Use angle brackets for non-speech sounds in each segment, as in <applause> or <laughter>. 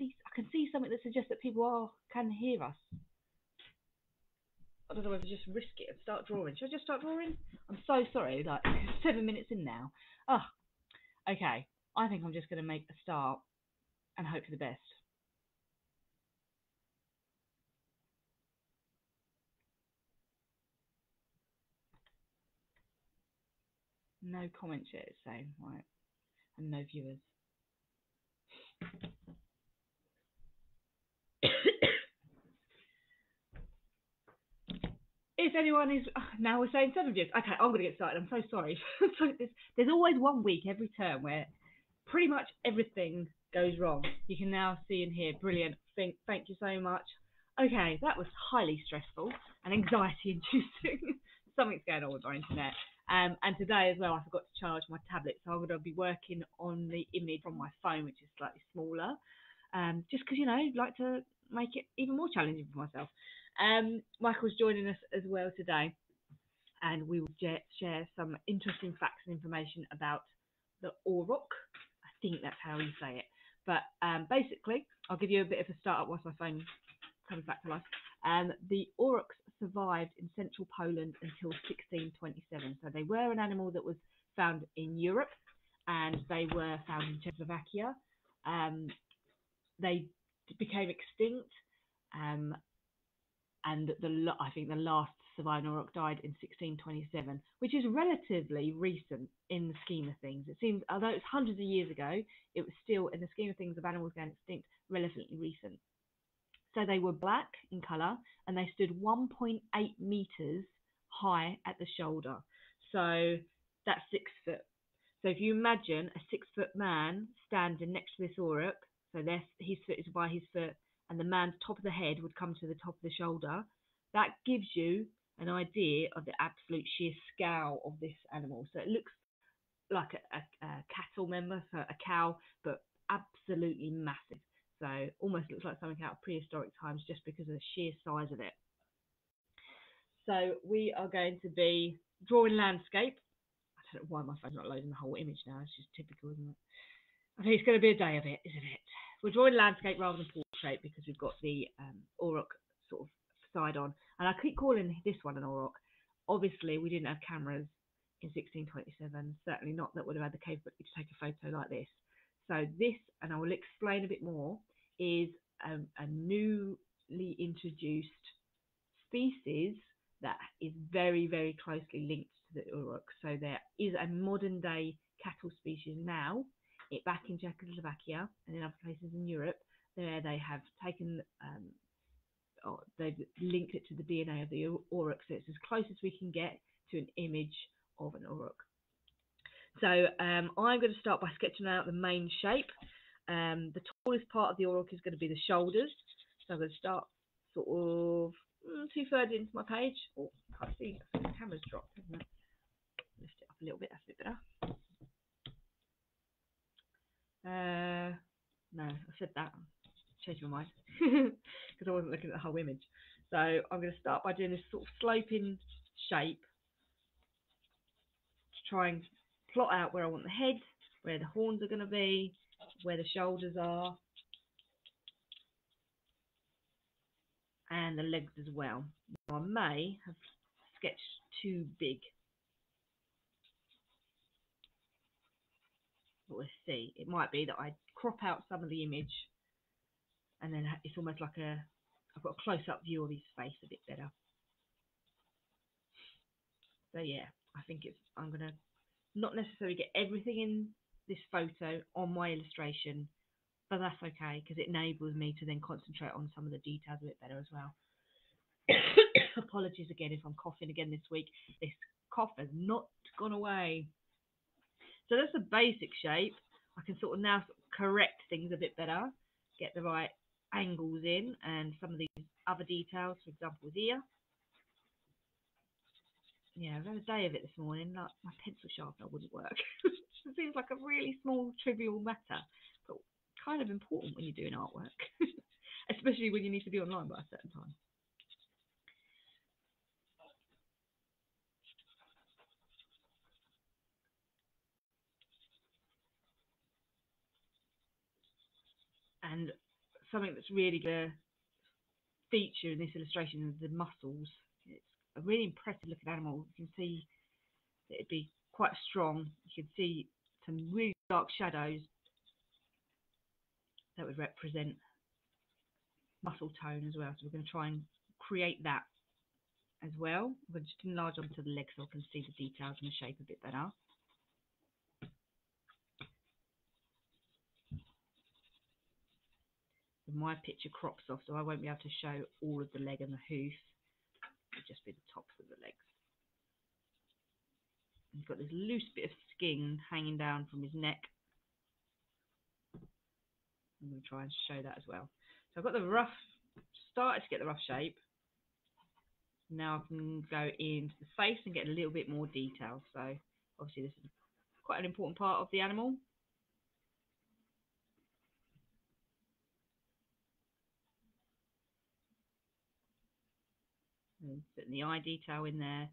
see, I can see something that suggests that people are can hear us. I don't know whether to just risk it and start drawing. Should I just start drawing? I'm so sorry. Like <laughs> seven minutes in now. Oh, okay. I think I'm just going to make a start and hope for the best. No comments yet, it's saying, right, and no viewers. If anyone is now we're saying seven viewers. Okay, I'm gonna get started. I'm so sorry. <laughs> so there's, there's always one week every term where pretty much everything goes wrong. You can now see and hear. Brilliant. Thank, thank you so much. Okay, that was highly stressful and anxiety inducing. <laughs> Something's going on with our internet. Um, and today as well, I forgot to charge my tablet, so I'm going to be working on the image from my phone, which is slightly smaller, um, just because, you know, I'd like to make it even more challenging for myself. Um, Michael's joining us as well today, and we will share some interesting facts and information about the Auroch. I think that's how you say it. But um, basically, I'll give you a bit of a start up whilst my phone comes back to life. Um, the aurochs survived in central Poland until 1627. So they were an animal that was found in Europe and they were found in Czechoslovakia. Um, they became extinct um, and the I think the last surviving auroch died in 1627, which is relatively recent in the scheme of things. It seems, although it's hundreds of years ago, it was still, in the scheme of things of animals going extinct, relatively recent. So they were black in colour and they stood 1.8 metres high at the shoulder. So that's six foot. So if you imagine a six foot man standing next to this auroch, so his foot is by his foot, and the man's top of the head would come to the top of the shoulder, that gives you an idea of the absolute sheer scale of this animal. So it looks like a, a, a cattle member, so a cow, but absolutely massive. So almost looks like something out of prehistoric times just because of the sheer size of it. So we are going to be drawing landscape. I don't know why my phone's not loading the whole image now. It's just typical, isn't it? I think it's going to be a day of it, isn't it? We're drawing landscape rather than portrait because we've got the um, Auroch sort of side on. And I keep calling this one an Auroch. Obviously, we didn't have cameras in 1627. Certainly not that would have had the capability to take a photo like this. So this, and I will explain a bit more, is a, a newly introduced species that is very, very closely linked to the Auroch. So there is a modern day cattle species now, it back in Czechoslovakia and in other places in Europe, where they have taken, um, they've linked it to the DNA of the Auroch. So it's as close as we can get to an image of an Auroch. So um, I'm going to start by sketching out the main shape. Um, the tallest part of the auroch is going to be the shoulders. So I'm going to start sort of mm, two thirds into my page. Oh, I can't see. The camera's dropped, hasn't it? Lift it up a little bit. That's a bit better. Uh, no, I said that. Changed my mind <laughs> because I wasn't looking at the whole image. So I'm going to start by doing this sort of sloping shape to try and plot out where I want the head, where the horns are going to be, where the shoulders are, and the legs as well. Now, I may have sketched too big. But we'll see. It might be that I crop out some of the image and then it's almost like a, I've got a close-up view of his face a bit better. So yeah, I think it's, I'm going to not necessarily get everything in this photo on my illustration, but that's okay because it enables me to then concentrate on some of the details a bit better as well. <coughs> Apologies again if I'm coughing again this week. This cough has not gone away. So that's the basic shape. I can sort of now correct things a bit better, get the right angles in and some of these other details, for example, here yeah, I've had a day of it this morning. Like my pencil sharpener wouldn't work. <laughs> it seems like a really small, trivial matter, but kind of important when you're doing artwork, <laughs> especially when you need to be online by a certain time. And something that's really the feature in this illustration is the muscles. It's a really impressive looking animal. You can see it'd be quite strong. You can see some really dark shadows that would represent muscle tone as well. So we're going to try and create that as well. We're just enlarge onto the legs so I can see the details and the shape a bit better. My picture crops off, so I won't be able to show all of the leg and the hoof. It'll just be the tops of the legs. He's got this loose bit of skin hanging down from his neck. I'm going to try and show that as well. So I've got the rough, started to get the rough shape. Now I can go into the face and get a little bit more detail. So obviously this is quite an important part of the animal. And putting the eye detail in there.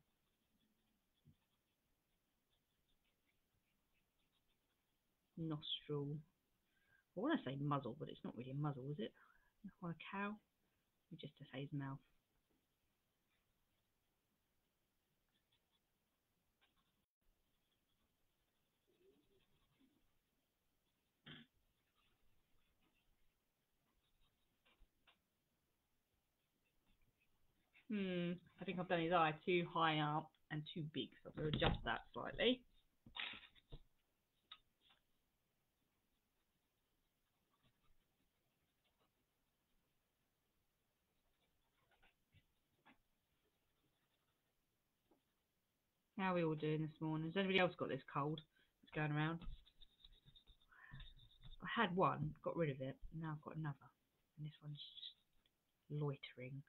Nostril. I want to say muzzle, but it's not really a muzzle, is it? On a cow? Just to say his mouth. Hmm, I think I've done his eye too high up and too big, so I'm going to adjust that slightly. How are we all doing this morning? Has anybody else got this cold that's going around? I had one, got rid of it, and now I've got another. And this one's just loitering.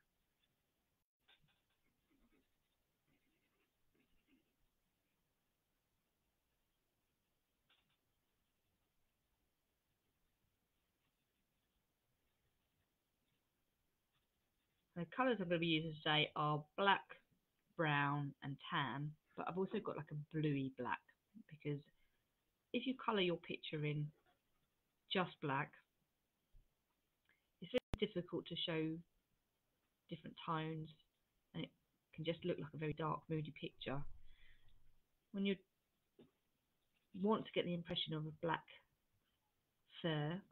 The colours I'm going to be using today are black, brown and tan, but I've also got like a bluey black because if you colour your picture in just black, it's very difficult to show different tones and it can just look like a very dark, moody picture. When you want to get the impression of a black fur,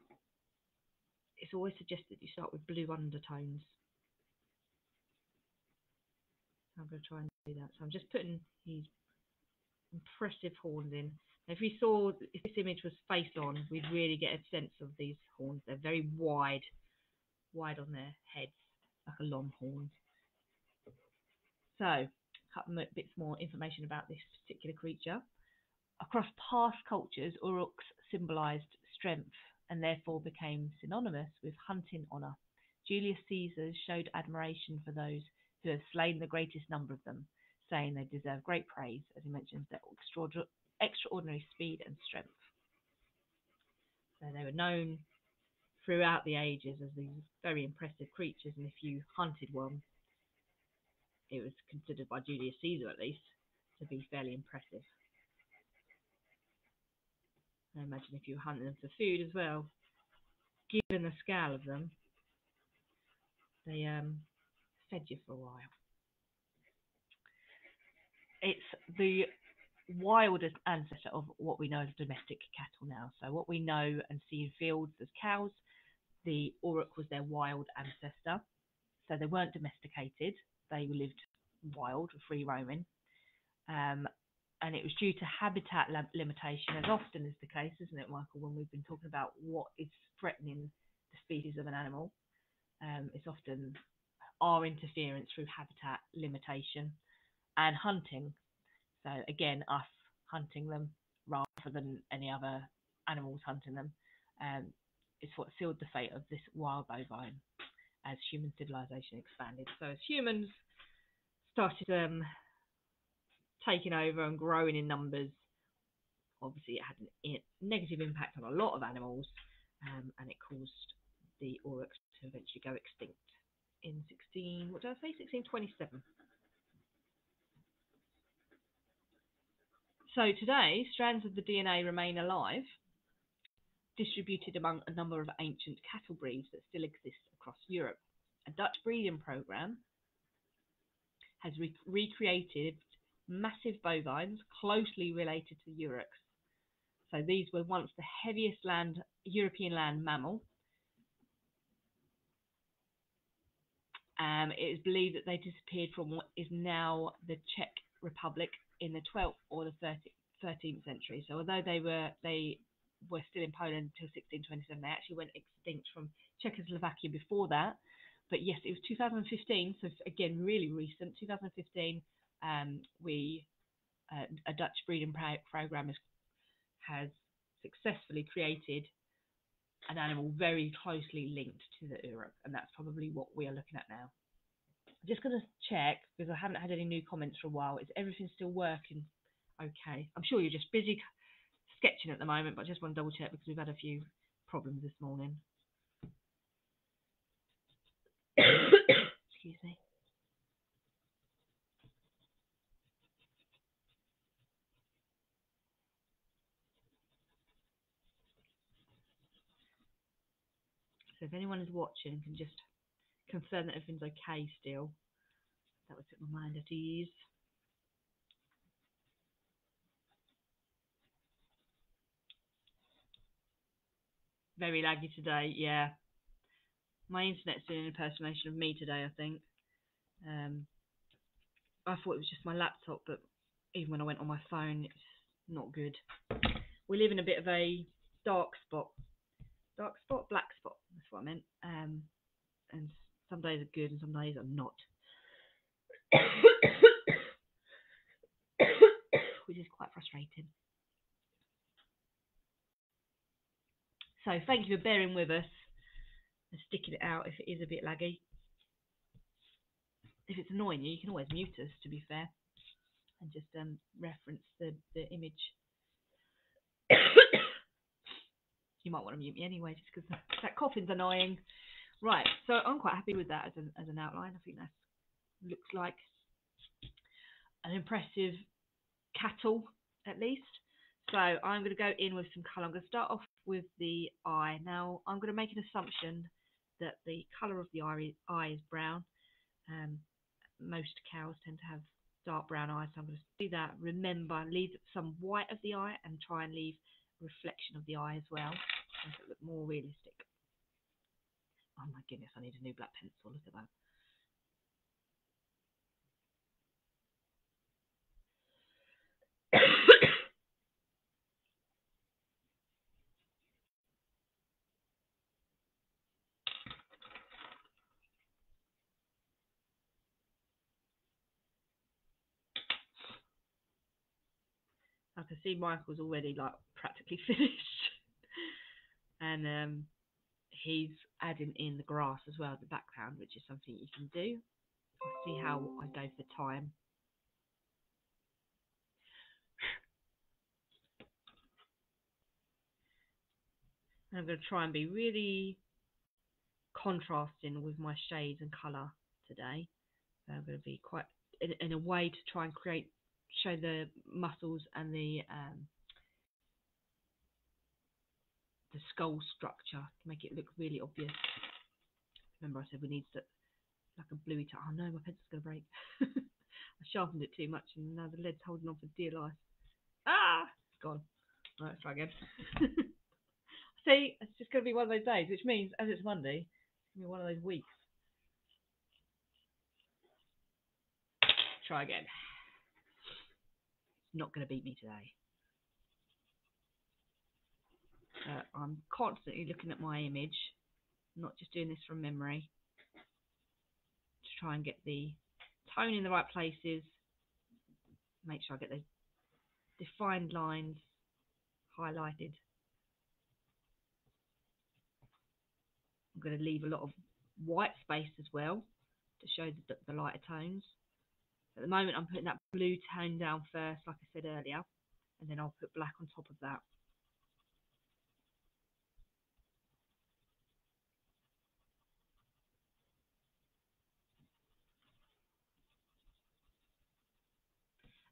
it's always suggested you start with blue undertones I'm going to try and do that. So I'm just putting these impressive horns in. If we saw, if this image was face on, we'd really get a sense of these horns. They're very wide, wide on their heads, like a long horn. So, a couple bits more information about this particular creature. Across past cultures, aurochs symbolised strength and therefore became synonymous with hunting honour. Julius Caesar showed admiration for those who have slain the greatest number of them, saying they deserve great praise, as he mentions their extraordinary speed and strength. So they were known throughout the ages as these very impressive creatures, and if you hunted one, it was considered by Julius Caesar at least to be fairly impressive. I imagine if you were hunting them for food as well, given the scale of them, they um, fed you for a while. It's the wildest ancestor of what we know as domestic cattle now. So what we know and see in fields as cows, the Auroch was their wild ancestor. So they weren't domesticated. They lived wild, free roaming. Um, and it was due to habitat limitation, as often is the case, isn't it, Michael, when we've been talking about what is threatening the species of an animal. Um, it's often our interference through habitat limitation and hunting. So again, us hunting them rather than any other animals hunting them um, is what sealed the fate of this wild bovine as human civilization expanded. So as humans started um, taking over and growing in numbers, obviously it had a negative impact on a lot of animals um, and it caused the aurochs to eventually go extinct in 16, what did I say, 1627. So today, strands of the DNA remain alive, distributed among a number of ancient cattle breeds that still exist across Europe. A Dutch breeding program has re- recreated massive bovines closely related to the aurochs. So these were once the heaviest land European land mammal. Um, it is believed that they disappeared from what is now the Czech Republic in the 12th or the 13th century. So although they were they were still in Poland until 1627, they actually went extinct from Czechoslovakia before that. But yes, it was 2015, so again, really recent. 2015, um, we uh, a Dutch breeding pro- program has successfully created an animal very closely linked to the Auroch, and that's probably what we are looking at now. I'm just going to check because I haven't had any new comments for a while. Is everything still working? Okay, I'm sure you're just busy sketching at the moment, but I just want to double check because we've had a few problems this morning. <coughs> Excuse me. So if anyone is watching can just confirm that everything's okay still, that would put my mind at ease. Very laggy today, yeah. My internet's doing an impersonation of me today, I think. Um, I thought it was just my laptop, but even when I went on my phone, it's not good. We live in a bit of a dark spot. Dark spot, black spot, that's what I meant. Um, and some days are good and some days are not. Which is quite frustrating. So thank you for bearing with us and sticking it out if it is a bit laggy. If it's annoying you, you can always mute us, to be fair, and just um, reference the, the image. You might want to mute me anyway, just because that coughing's annoying. Right, so I'm quite happy with that as an, as an outline. I think that looks like an impressive cattle, at least. So I'm going to go in with some colour. I'm going to start off with the eye. Now, I'm going to make an assumption that the colour of the eye, is brown. Um, most cows tend to have dark brown eyes, so I'm going to do that. Remember, leave some white of the eye and try and leave reflection of the eye as well, make it look more realistic. Oh my goodness, I need a new black pencil. Look at that. <coughs> I can see Michael's already like practically <laughs> finished. And um, he's adding in the grass as well, the background, which is something you can do. I'll see how I go for time. <sighs> I'm going to try and be really contrasting with my shades and colour today. I'm going to be quite in, in a way to try and create show the muscles and the um, the skull structure to make it look really obvious. Remember, I said we need to, like a bluey tone. Oh no, my pencil's gonna break. <laughs> I sharpened it too much, and now the lead's holding on for dear life. Ah, it's gone. Right, let's try again. <laughs> See, it's just gonna be one of those days, which means as it's Monday, it's gonna be one of those weeks. Try again It's not going to beat me today. Uh, I'm constantly looking at my image, not just doing this from memory, to try and get the tone in the right places, make sure I get the defined lines highlighted. I'm going to leave a lot of white space as well to show the, the lighter tones. At the moment, I'm putting that blue tone down first, like I said earlier, and then I'll put black on top of that.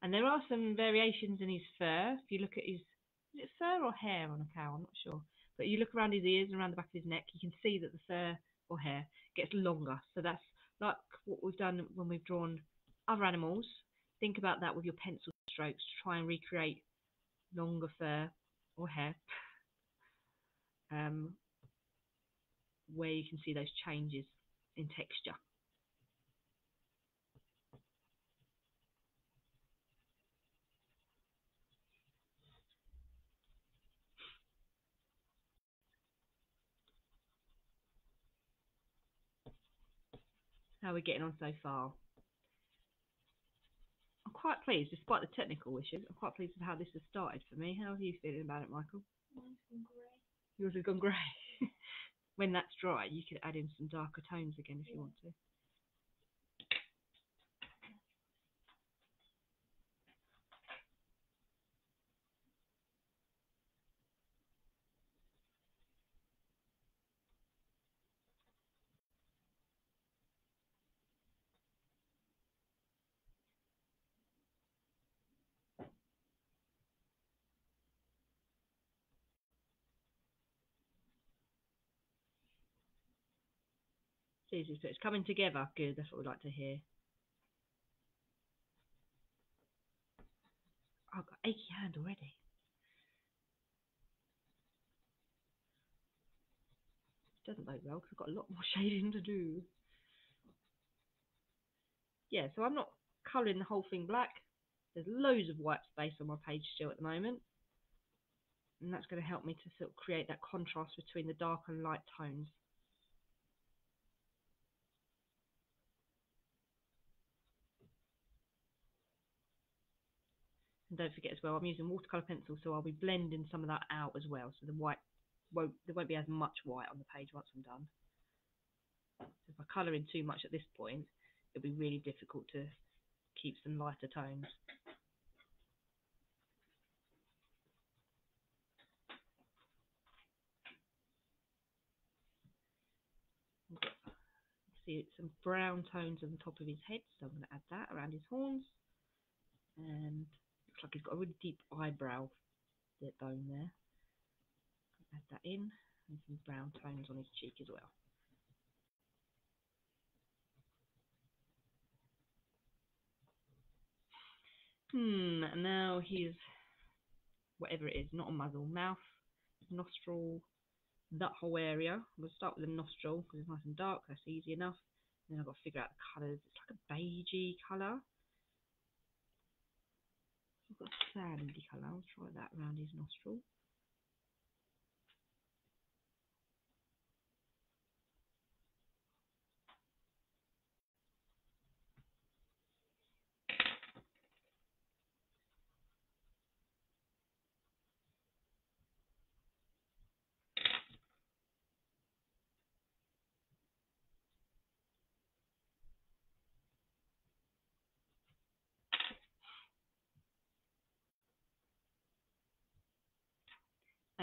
And there are some variations in his fur. If you look at his, is it fur or hair on a cow? I'm not sure. But you look around his ears and around the back of his neck, you can see that the fur or hair gets longer. So that's like what we've done when we've drawn other animals. Think about that with your pencil strokes to try and recreate longer fur or hair. <laughs> Um, where you can see those changes in texture. How we're we getting on so far? I'm quite pleased, despite the technical issues, I'm quite pleased with how this has started for me. How are you feeling about it, Michael? Mine's gone grey. Yours has gone grey. <laughs> when that's dry, you could add in some darker tones again if you want to. It's coming together. Good, that's what we'd like to hear. I've got achy hand already. Doesn't bode well because I've got a lot more <laughs> shading to do. Yeah, so I'm not colouring the whole thing black. There's loads of white space on my page still at the moment. And that's going to help me to sort of create that contrast between the dark and light tones. And don't forget as well, I'm using watercolour pencil, so I'll be blending some of that out as well. So the white won't, there won't be as much white on the page once I'm done. So if I colour in too much at this point, it'll be really difficult to keep some lighter tones. See some brown tones on the top of his head, so I'm going to add that around his horns. And looks like he's got a really deep eyebrow bone there. Add that in, and some brown tones on his cheek as well. Hmm, and now he's whatever it is, not a muzzle, mouth, nostril, that whole area. To start with the nostril because it's nice and dark, that's easy enough. Then I've got to figure out the colours. It's like a beigey colour. I've got a sandy colour. I'll try that around his nostril.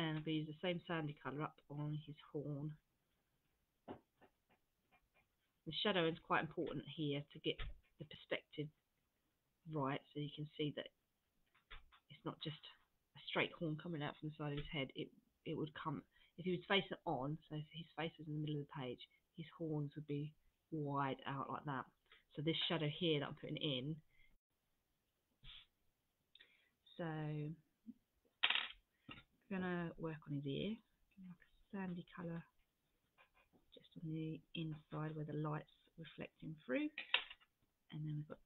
And I'm going to use the same sandy colour up on his horn. The shadow is quite important here to get the perspective right so you can see that it's not just a straight horn coming out from the side of his head. It it would come if he was facing on, so if his face was in the middle of the page, his horns would be wide out like that. So this shadow here that I'm putting in, so gonna work on his ear, like a sandy colour just on the inside where the light's reflecting through. And then we've got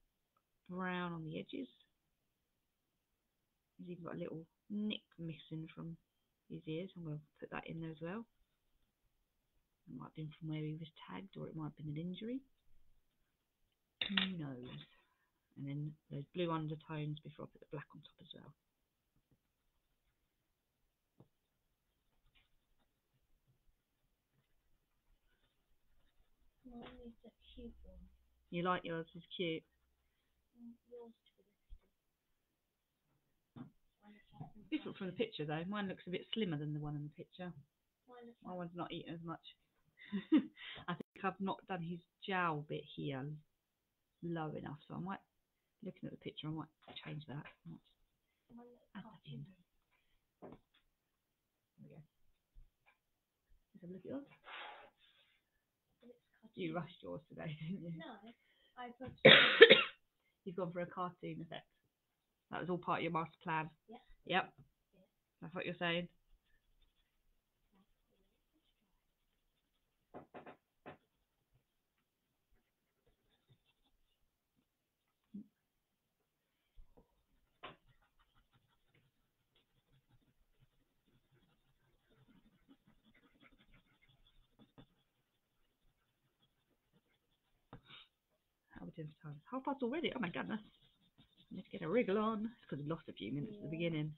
brown on the edges. He's even got a little nick missing from his ears. I'm going to put that in there as well. It might have been from where he was tagged or it might have been an injury. Who knows? And then those blue undertones before I put the black on top as well. Mine is cute one. You like yours? It's cute. Yours Different from the picture though. Mine looks a bit slimmer than the one in the picture. My one's not eating as much. <laughs> I think I've not done his jowl bit here low enough, so I might, looking at the picture, I might change that. Might add that in. There we go. Let's have a look at yours. You rushed yours today, <laughs> didn't you? No, I put. <coughs> You've gone for a cartoon effect. That was all part of your master plan. Yeah. Yep. That's what you're saying. How we time? Half past already. Oh my goodness. I need to get a wriggle on. Because I lost a few minutes at the beginning.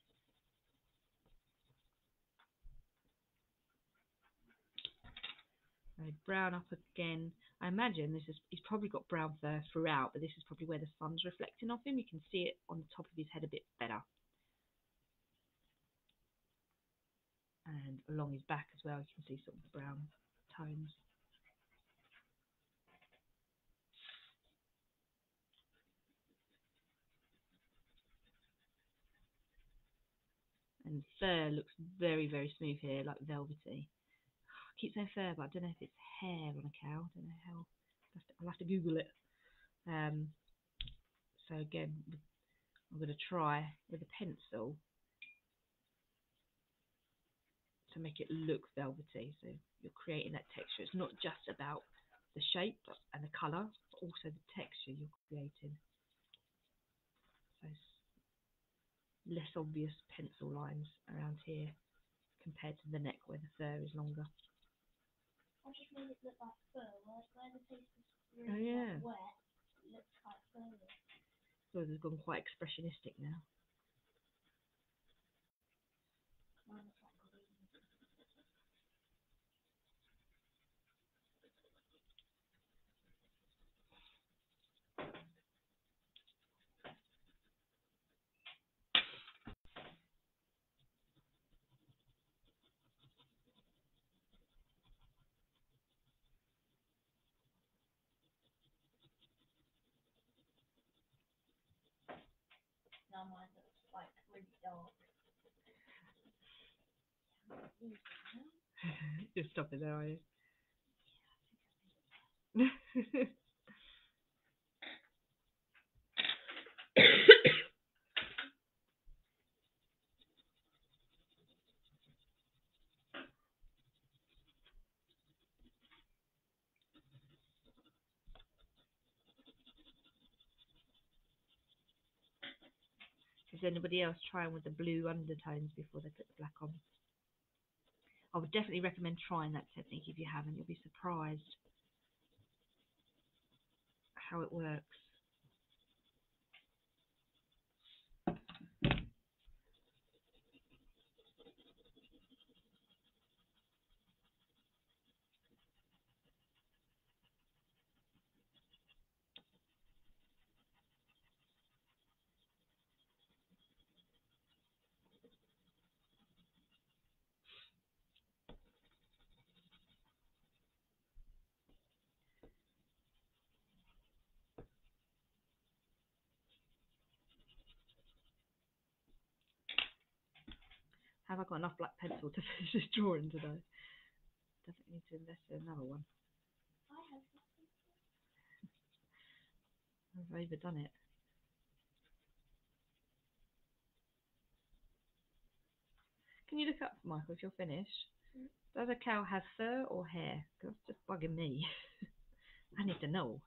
Brown up again. I imagine this is he's probably got brown fur throughout, but this is probably where the sun's reflecting off him. You can see it on the top of his head a bit better. And along his back as well, you can see sort of brown tones. And fur looks very, very smooth here, like velvety. I keep saying fur, but I don't know if it's hair on a cow. I don't know how. I'll have to, I'll have to Google it. Um, so again, I'm going to try with a pencil to make it look velvety. So you're creating that texture. It's not just about the shape and the colour, but also the texture you're creating. So s- less obvious pencil lines around here compared to the neck where the fur is longer. I just made it look like fur. Whereas where the face is Oh, really yeah. like wet, it looks quite furry. So it's gone quite expressionistic now. Mine looks like green. Now mine looks like really dark. Just stop it there, are you? <laughs> Is anybody else trying with the blue undertones before they put the black on? I would definitely recommend trying that technique if you haven't. You'll be surprised how it works. Have I got enough black pencil to <laughs> finish this drawing today? Definitely need to invest in another one. I have. <laughs> I've overdone it. Can you look up, Michael, if you're finished? Mm. Does a cow have fur or hair? it's just bugging me. <laughs> I need to know.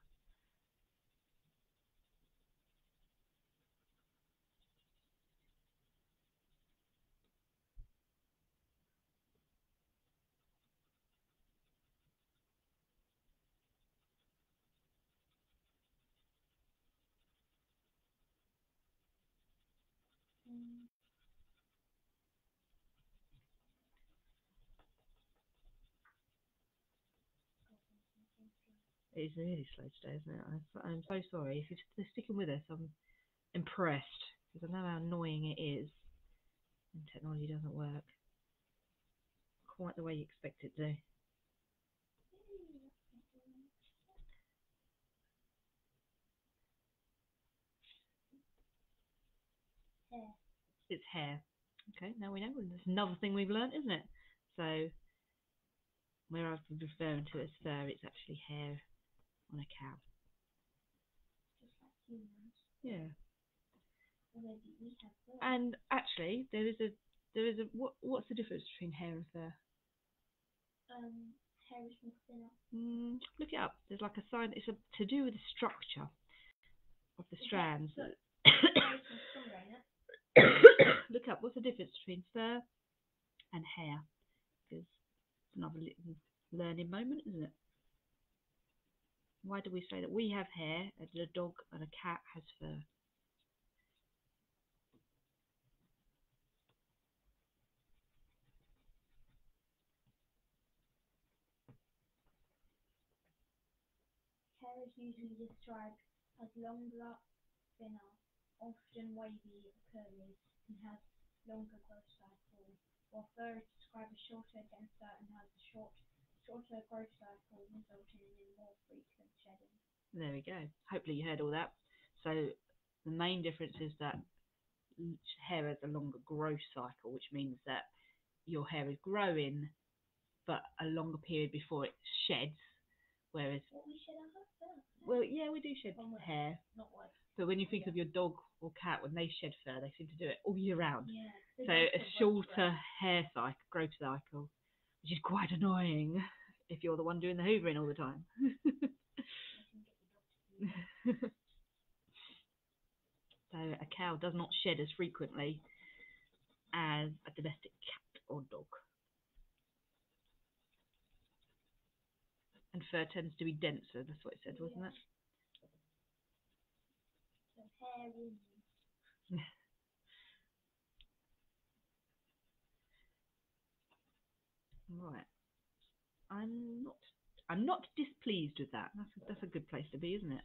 It is really slow today, isn't it? I'm, so sorry. If you're sticking with us, I'm impressed because I know how annoying it is when technology doesn't work quite the way you expect it to. Hair. It's hair. Okay, now we know. That's another thing we've learnt, isn't it? So Where I've been referring to as fur, it's actually hair on a cow. Just like humans. Yeah. Or maybe we have fur. And actually, there is a there is a what what's the difference between hair and fur? um, hair is more thinner. Mm, look it up. There's like a sign. It's a, to do with the structure of the strands. Hair is more stronger, ain't it? look up. What's the difference between fur and hair? Because it's another little learning moment, isn't it? Why do we say that we have hair and a dog and a cat has fur? Hair is usually described as longer, thinner, often wavy or curly, and has longer growth cycle, while fur is described as shorter, denser, and has a short, shorter growth cycle, resulting in more frequent shedding. There we go. Hopefully you heard all that. So the main difference is that l- hair has a longer growth cycle, which means that your hair is growing, but a longer period before it sheds. Whereas, What we shed our fur? well, yeah, we do shed hair, Not but when you think Yeah. of your dog or cat, when they shed fur, they seem to do it all year round. yeah. So a shorter hair cycle, growth cycle, which is quite annoying if you're the one doing the hoovering all the time. I can get the dog to do So a cow does not shed as frequently as a domestic cat or dog. And fur tends to be denser, that's what it said, wasn't it? <laughs> So hair is Right. I'm not I'm not displeased with that. That's a, that's a good place to be, isn't it?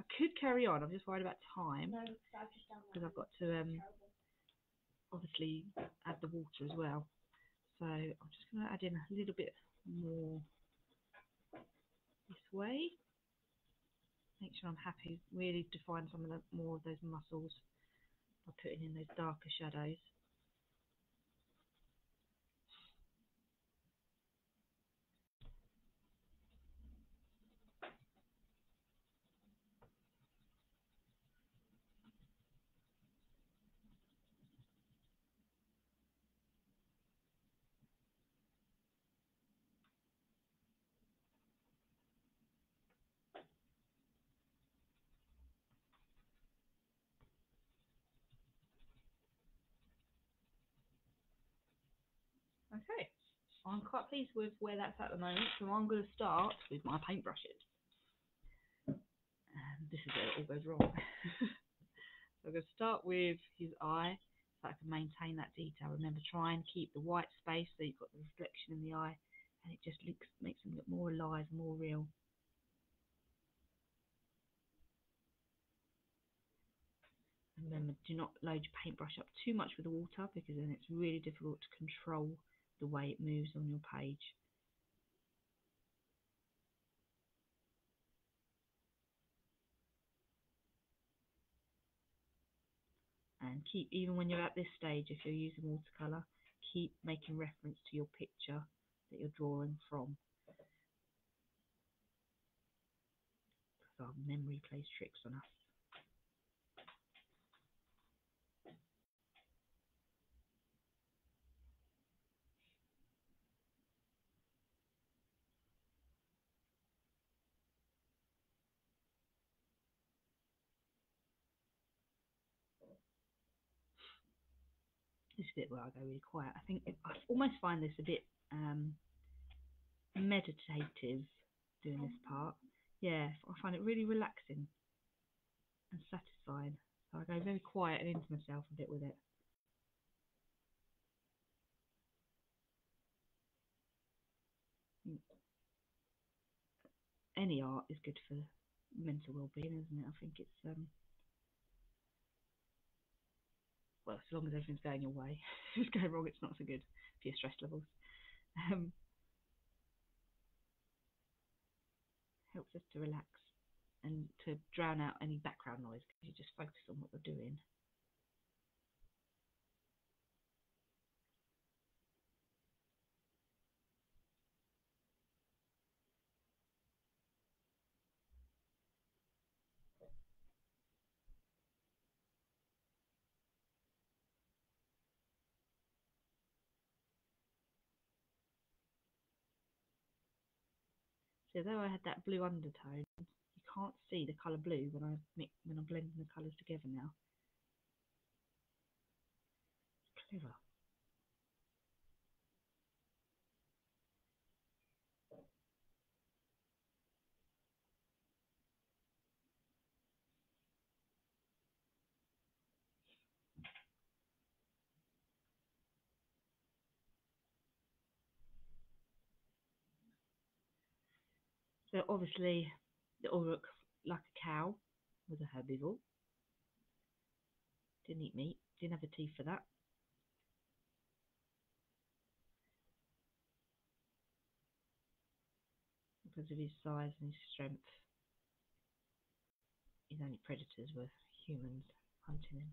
I could carry on. I'm just worried about time because I've just done because that. I've got to um, obviously add the water as well. So I'm just going to add in a little bit more this way. Make sure I'm happy, really define some of the more of those muscles by putting in those darker shadows. Okay, I'm quite pleased with where that's at the moment, so I'm going to start with my paintbrushes. This is where it all goes wrong. <laughs> so I'm going to start with his eye, so I can maintain that detail. Remember, try and keep the white space so you've got the reflection in the eye, and it just looks, makes them look more alive, more real. Remember, do not load your paintbrush up too much with the water because then it's really difficult to control the way it moves on your page. And keep, even when you're at this stage, if you're using watercolour, keep making reference to your picture that you're drawing from. Because our memory plays tricks on us. This bit where I go really quiet. I think I almost find this a bit um, meditative doing this part. Yeah, I find it really relaxing and satisfying. So I go very quiet and into myself a bit with it. Any art is good for mental well-being, isn't it? I think it's um, well, as long as everything's going your way. <laughs> if it's going wrong, it's not so good for your stress levels. Um, helps us to relax and to drown out any background noise because you just focus on what you're doing. So though I had that blue undertone, you can't see the colour blue when I mix when I'm blending the colours together now. Clever. So obviously the Auroch, like a cow, was a herbivore. Didn't eat meat, didn't have a teeth for that. Because of his size and his strength, his only predators were humans hunting him.